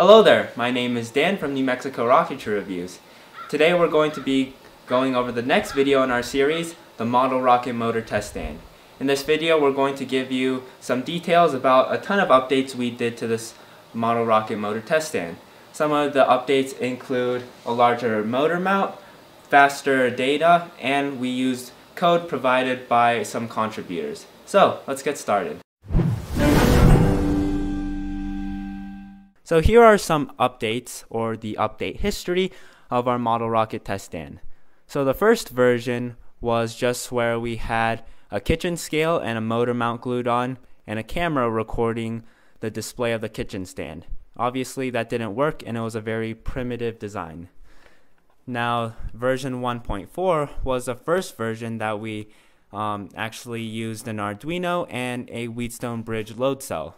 Hello there, my name is Dan from New Mexico Rocketry Reviews. Today we're going to be going over the next video in our series, the Model Rocket Motor Test Stand. In this video we're going to give you some details about a ton of updates we did to this Model Rocket Motor Test Stand. Some of the updates include a larger motor mount, faster data, and we used code provided by some contributors. So, let's get started. So here are some updates, or the update history, of our model rocket test stand. So the first version was just where we had a kitchen scale and a motor mount glued on, and a camera recording the display of the kitchen stand. Obviously that didn't work and it was a very primitive design. Now version 1.4 was the first version that we um, actually used an Arduino and a Wheatstone bridge load cell.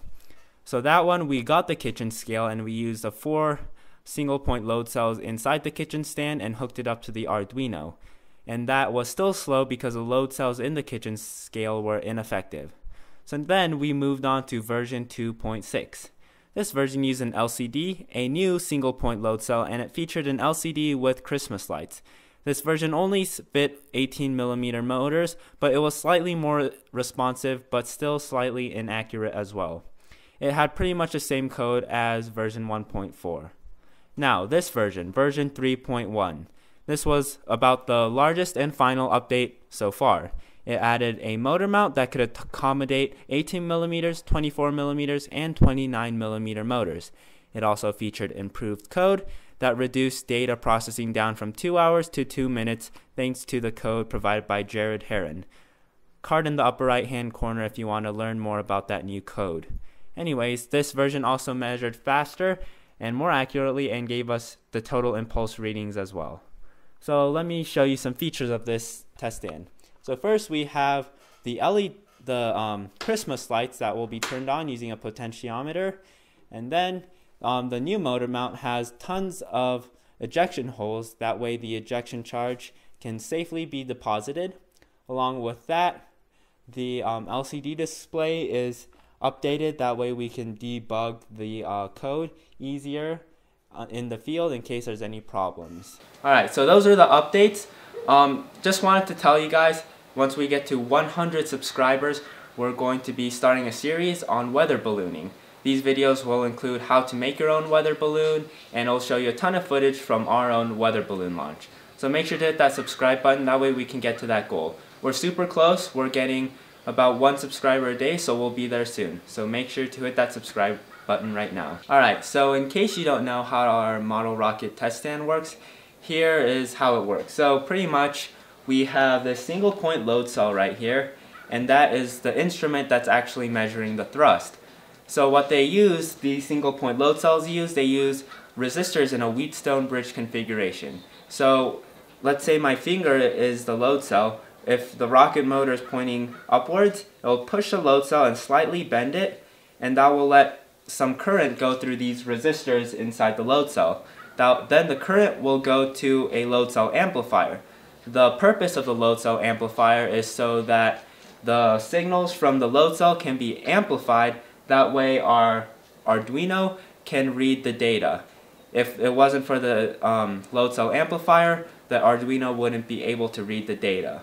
So that one we got the kitchen scale and we used the four single point load cells inside the kitchen stand and hooked it up to the Arduino. And that was still slow because the load cells in the kitchen scale were ineffective. So then we moved on to version 2.6. This version used an LCD, a new single point load cell, and it featured an LCD with Christmas lights. This version only fit 18mm motors, but it was slightly more responsive, but still slightly inaccurate as well it had pretty much the same code as version 1.4. Now, this version, version 3.1, this was about the largest and final update so far. It added a motor mount that could accommodate 18mm, 24mm, and 29mm motors. It also featured improved code that reduced data processing down from 2 hours to 2 minutes thanks to the code provided by Jared Heron. Card in the upper right hand corner if you want to learn more about that new code. Anyways, this version also measured faster and more accurately and gave us the total impulse readings as well. So let me show you some features of this test stand. So first we have the LED, the um, Christmas lights that will be turned on using a potentiometer. And then um, the new motor mount has tons of ejection holes. That way the ejection charge can safely be deposited. Along with that, the um, LCD display is updated. That way we can debug the uh, code easier uh, in the field in case there's any problems. Alright, so those are the updates. Um, just wanted to tell you guys, once we get to 100 subscribers, we're going to be starting a series on weather ballooning. These videos will include how to make your own weather balloon, and it'll show you a ton of footage from our own weather balloon launch. So make sure to hit that subscribe button, that way we can get to that goal. We're super close, we're getting about one subscriber a day, so we'll be there soon. So make sure to hit that subscribe button right now. Alright, so in case you don't know how our model rocket test stand works, here is how it works. So pretty much we have this single point load cell right here, and that is the instrument that's actually measuring the thrust. So what they use, these single point load cells use, they use resistors in a Wheatstone bridge configuration. So let's say my finger is the load cell, if the rocket motor is pointing upwards, it will push the load cell and slightly bend it, and that will let some current go through these resistors inside the load cell. Now, then the current will go to a load cell amplifier. The purpose of the load cell amplifier is so that the signals from the load cell can be amplified. That way our Arduino can read the data. If it wasn't for the um, load cell amplifier, the Arduino wouldn't be able to read the data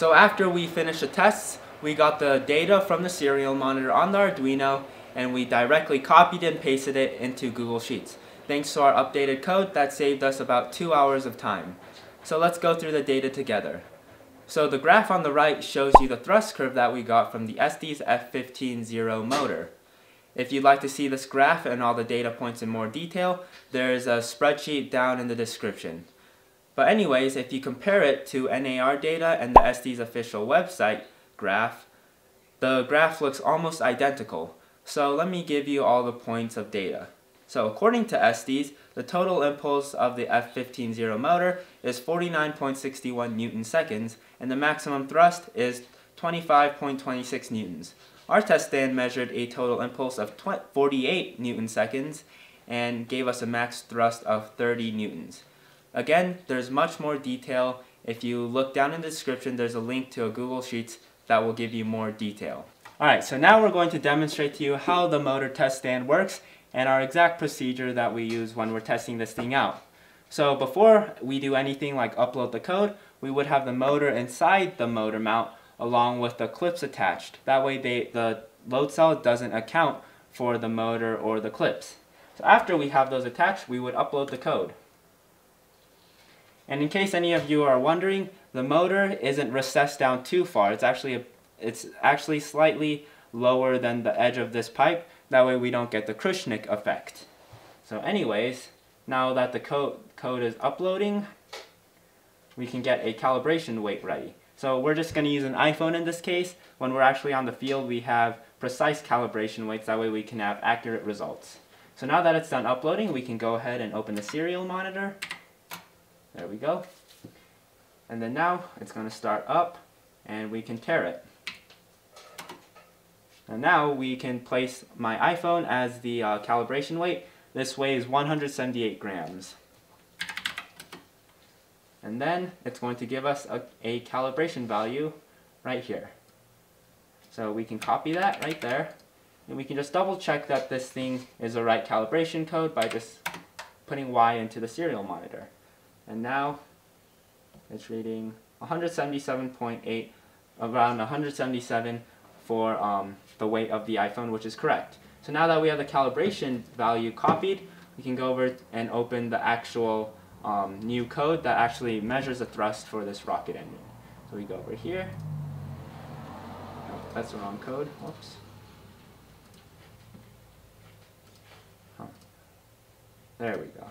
So after we finished the tests, we got the data from the serial monitor on the Arduino and we directly copied and pasted it into Google Sheets. Thanks to our updated code, that saved us about two hours of time. So let's go through the data together. So the graph on the right shows you the thrust curve that we got from the Estes F150 motor. If you'd like to see this graph and all the data points in more detail, there's a spreadsheet down in the description. But anyways, if you compare it to NAR data and the Estes official website graph, the graph looks almost identical. So let me give you all the points of data. So according to Estes, the total impulse of the F150 motor is 49.61 newton seconds, and the maximum thrust is 25.26 newtons. Our test stand measured a total impulse of 48 newton seconds and gave us a max thrust of 30 newtons. Again, there's much more detail. If you look down in the description, there's a link to a Google Sheets that will give you more detail. Alright, so now we're going to demonstrate to you how the motor test stand works and our exact procedure that we use when we're testing this thing out. So before we do anything like upload the code, we would have the motor inside the motor mount along with the clips attached. That way they, the load cell doesn't account for the motor or the clips. So after we have those attached, we would upload the code. And in case any of you are wondering, the motor isn't recessed down too far. It's actually a, it's actually slightly lower than the edge of this pipe. That way we don't get the Krushnik effect. So anyways, now that the code, code is uploading, we can get a calibration weight ready. So we're just going to use an iPhone in this case. When we're actually on the field, we have precise calibration weights. That way we can have accurate results. So now that it's done uploading, we can go ahead and open the serial monitor. There we go. And then now it's going to start up and we can tare it. And now we can place my iPhone as the uh, calibration weight. This weighs 178 grams. And then it's going to give us a, a calibration value right here. So we can copy that right there. And we can just double check that this thing is the right calibration code by just putting Y into the serial monitor. And now it's reading 177.8, around 177 for um, the weight of the iPhone, which is correct. So now that we have the calibration value copied, we can go over and open the actual um, new code that actually measures the thrust for this rocket engine. So we go over here. Oh, that's the wrong code. Whoops. Huh. There we go.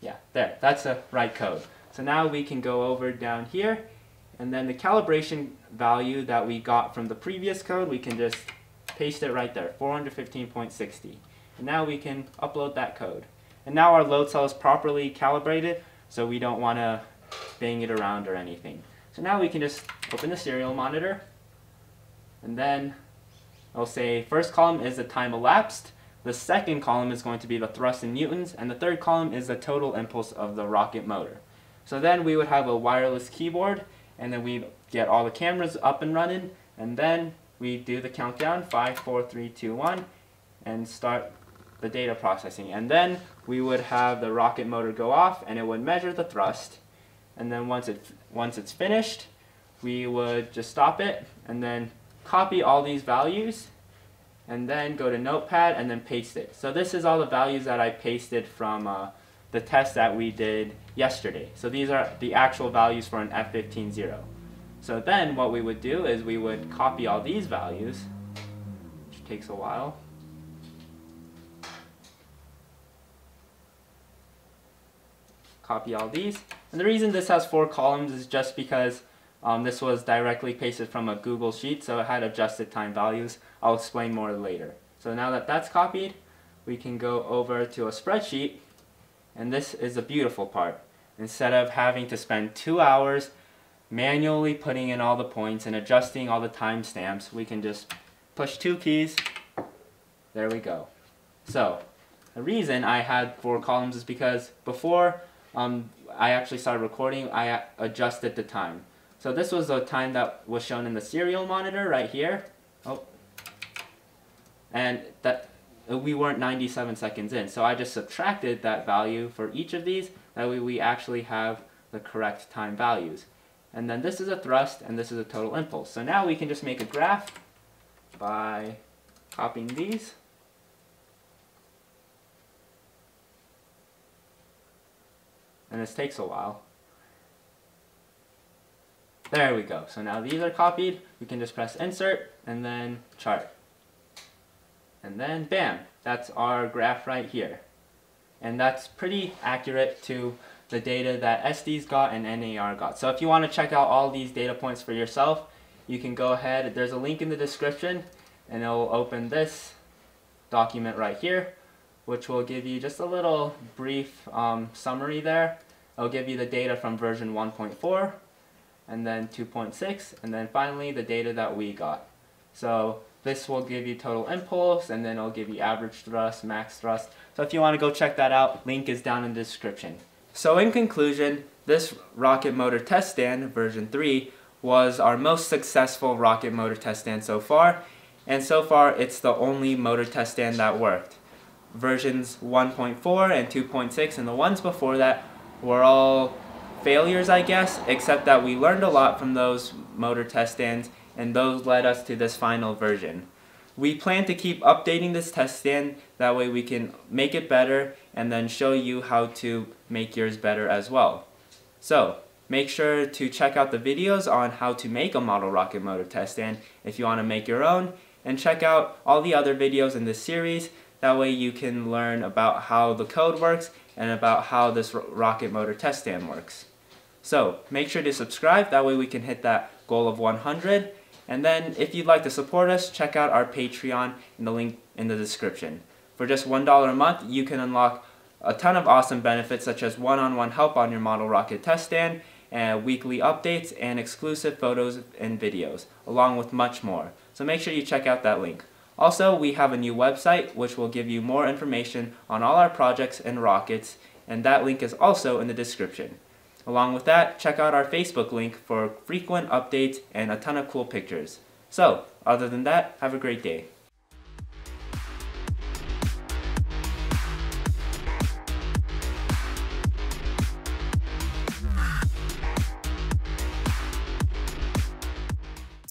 Yeah, there. That's the right code. So now we can go over down here and then the calibration value that we got from the previous code, we can just paste it right there, 415.60. And now we can upload that code. And now our load cell is properly calibrated, so we don't want to bang it around or anything. So now we can just open the serial monitor, and then I'll say first column is the time elapsed, the second column is going to be the thrust in newtons, and the third column is the total impulse of the rocket motor. So then we would have a wireless keyboard, and then we get all the cameras up and running, and then we do the countdown, five, four, three, two, one, and start the data processing. And then we would have the rocket motor go off, and it would measure the thrust, and then once, it, once it's finished, we would just stop it, and then copy all these values, and then go to Notepad, and then paste it. So this is all the values that I pasted from uh, the test that we did yesterday. So these are the actual values for an F150. So then what we would do is we would copy all these values, which takes a while. Copy all these. And the reason this has four columns is just because um, this was directly pasted from a Google Sheet, so it had adjusted time values. I'll explain more later. So now that that's copied, we can go over to a spreadsheet and this is the beautiful part. Instead of having to spend two hours manually putting in all the points and adjusting all the timestamps, we can just push two keys. There we go. So, the reason I had four columns is because before um, I actually started recording, I adjusted the time. So this was the time that was shown in the serial monitor right here. Oh. And that uh, we weren't 97 seconds in. So I just subtracted that value for each of these. That way we actually have the correct time values. And then this is a thrust, and this is a total impulse. So now we can just make a graph by copying these. And this takes a while. There we go. So now these are copied. We can just press insert and then chart. And then bam, that's our graph right here. And that's pretty accurate to the data that Estes got and NAR got. So if you want to check out all these data points for yourself, you can go ahead. There's a link in the description and it will open this document right here, which will give you just a little brief um, summary there. It'll give you the data from version 1.4 and then 2.6, and then finally the data that we got. So this will give you total impulse, and then it'll give you average thrust, max thrust. So if you want to go check that out, link is down in the description. So in conclusion, this rocket motor test stand, version 3, was our most successful rocket motor test stand so far, and so far it's the only motor test stand that worked. Versions 1.4 and 2.6 and the ones before that were all failures, I guess, except that we learned a lot from those motor test stands, and those led us to this final version. We plan to keep updating this test stand, that way we can make it better and then show you how to make yours better as well. So, make sure to check out the videos on how to make a model rocket motor test stand if you want to make your own, and check out all the other videos in this series, that way you can learn about how the code works and about how this rocket motor test stand works. So make sure to subscribe, that way we can hit that goal of 100. And then if you'd like to support us, check out our Patreon in the link in the description. For just $1 a month, you can unlock a ton of awesome benefits such as one-on-one -on -one help on your model rocket test stand, and weekly updates, and exclusive photos and videos, along with much more. So make sure you check out that link. Also, we have a new website which will give you more information on all our projects and rockets, and that link is also in the description. Along with that, check out our Facebook link for frequent updates and a ton of cool pictures. So, other than that, have a great day.